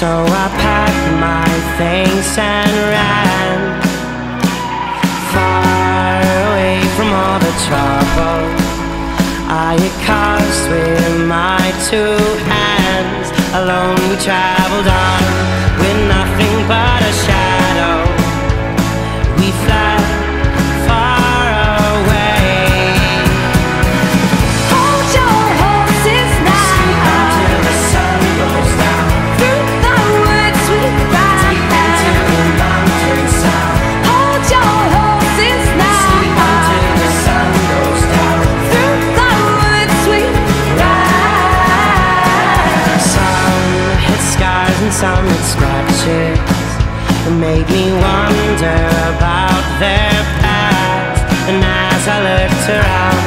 So I packed my things and ran Far away from all the trouble I had with my two hands Alone. We traveled on some hit scratches It made me wonder about their past. And as I looked around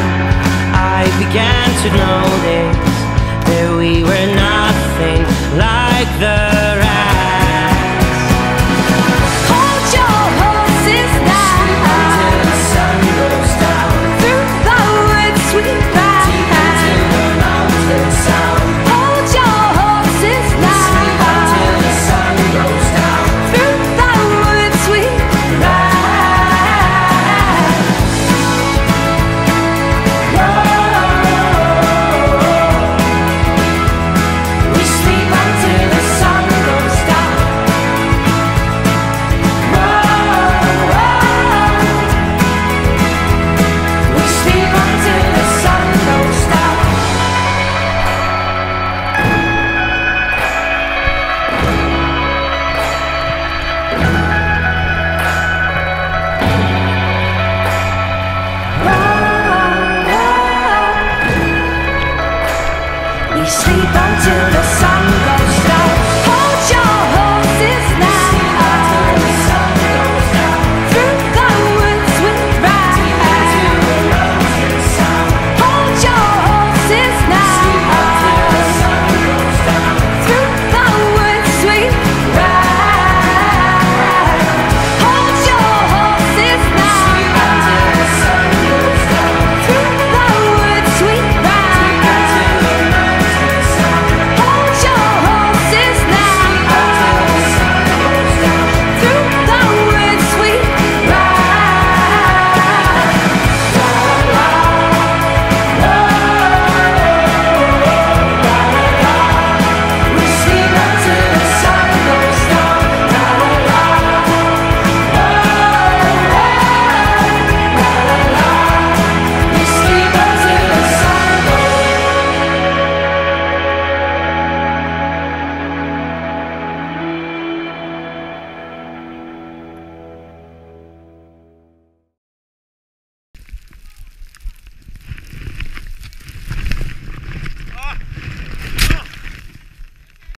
I began to notice That we were the sleep.